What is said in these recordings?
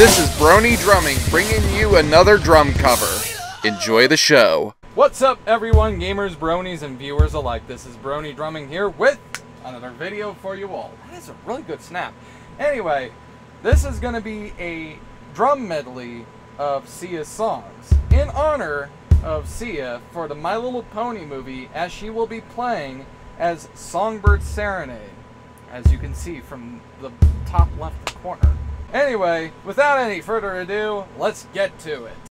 This is Brony Drumming bringing you another drum cover. Enjoy the show. What's up, everyone, gamers, bronies, and viewers alike? This is Brony Drumming here with another video for you all. That is a really good snap. Anyway, this is going to be a drum medley of Sia's songs in honor of Sia for the My Little Pony movie, as she will be playing as Songbird Serenade, as you can see from the top left corner. Anyway, without any further ado, let's get to it.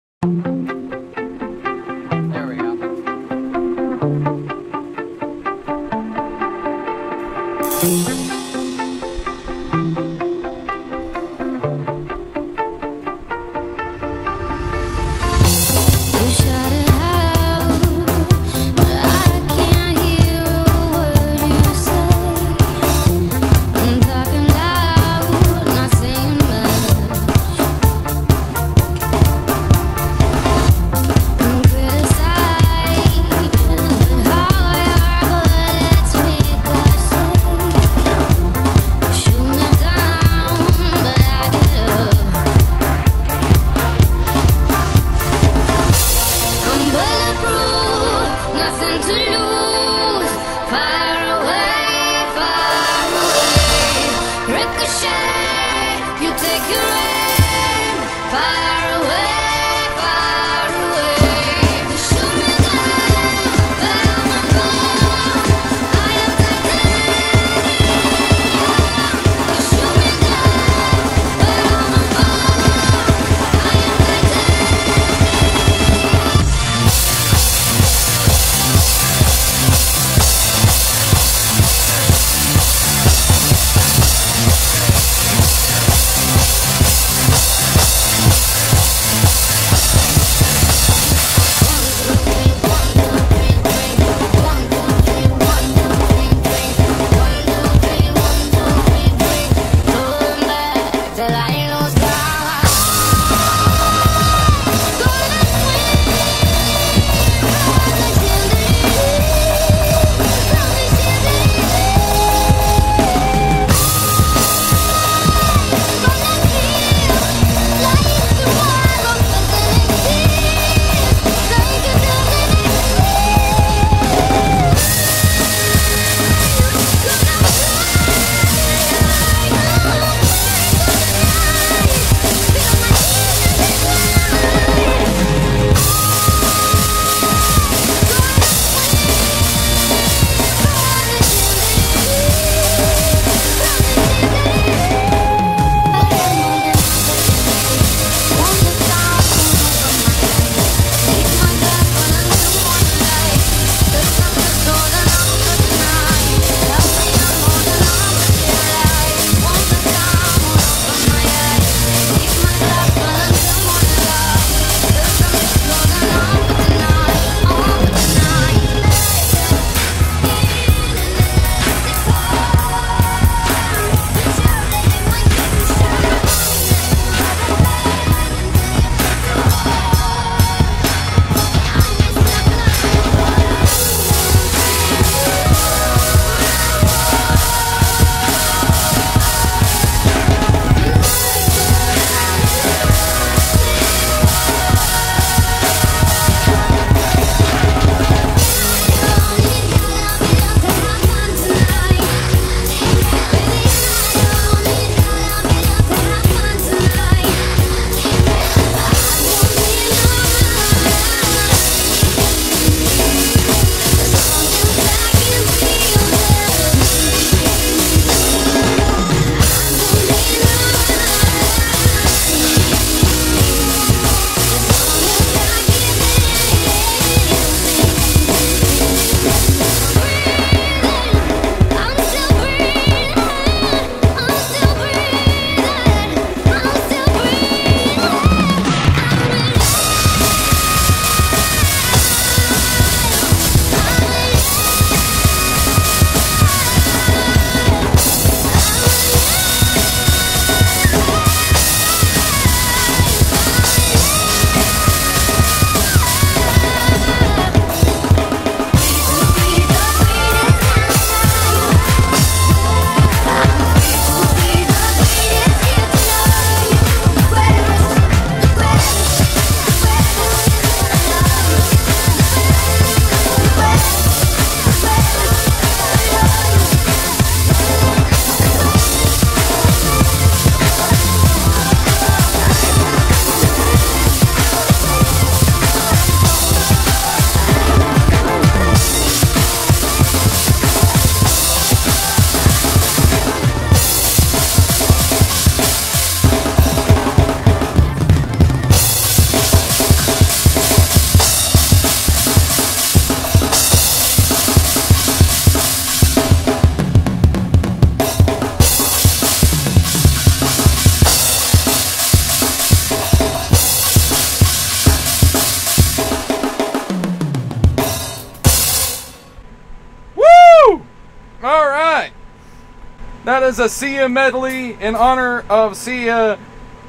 That is a Sia medley in honor of Sia,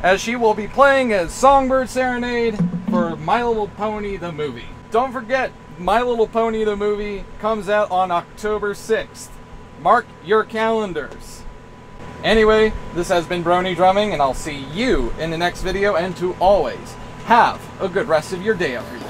as she will be playing as Songbird Serenade for My Little Pony the movie. Don't forget, My Little Pony the movie comes out on October 6th. Mark your calendars. Anyway, this has been Brony Drumming, and I'll see you in the next video. And to always have a good rest of your day, everyone.